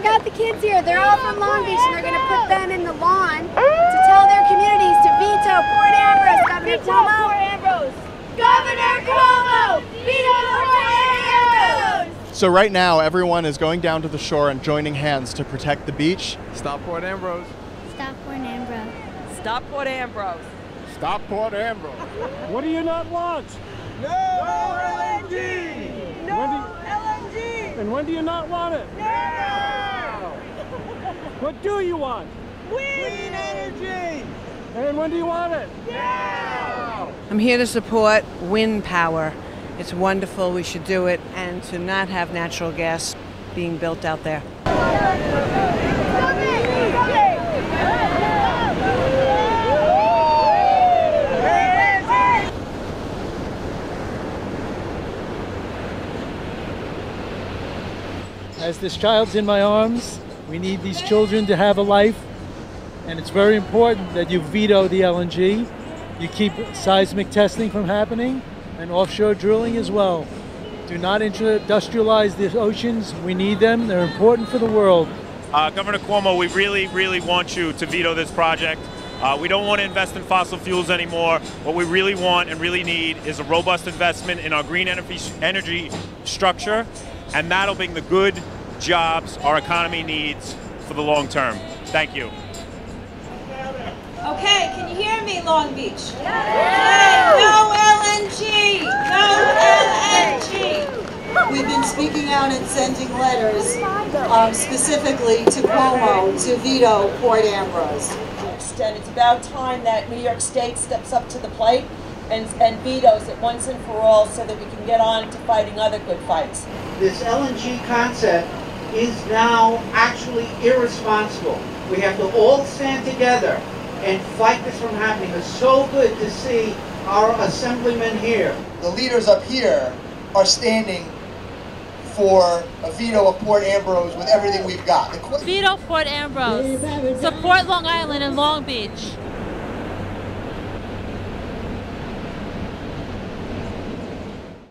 I got the kids here. They're all from Long Beach, and they're going to put them in the lawn to tell their communities to veto Port Ambrose, Governor Cuomo. Port Ambrose. Governor Cuomo, veto Port Ambrose. So right now, everyone is going down to the shore and joining hands to protect the beach. Stop Port Ambrose. Stop Port Ambrose. Stop Port Ambrose. Stop Port Ambrose. What do you not want? No, LNG. No LNG. And when do you not want it? Now. What do you want? Clean energy. And when do you want it? Now. I'm here to support wind power. It's wonderful. We should do it, and to not have natural gas being built out there. As this child's in my arms, we need these children to have a life, and it's very important that you veto the LNG. You keep seismic testing from happening and offshore drilling as well. Do not industrialize the oceans. We need them. They're important for the world. Uh, Governor Cuomo, we really, really want you to veto this project. Uh, we don't want to invest in fossil fuels anymore. What we really want and really need is a robust investment in our green energy, energy structure, and that'll bring the good jobs our economy needs for the long term. Thank you. Okay, can you hear me, Long Beach? Okay, no LNG! No LNG! We've been speaking out and sending letters um, specifically to Cuomo to veto Port Ambrose. And it's about time that New York State steps up to the plate and, and vetoes it once and for all so that we can get on to fighting other good fights. This LNG concept is now actually irresponsible. We have to all stand together and fight this from happening. It's so good to see our assemblymen here. The leaders up here are standing for a veto of Port Ambrose with everything we've got. Veto Port Ambrose. Support Long Island and Long Beach.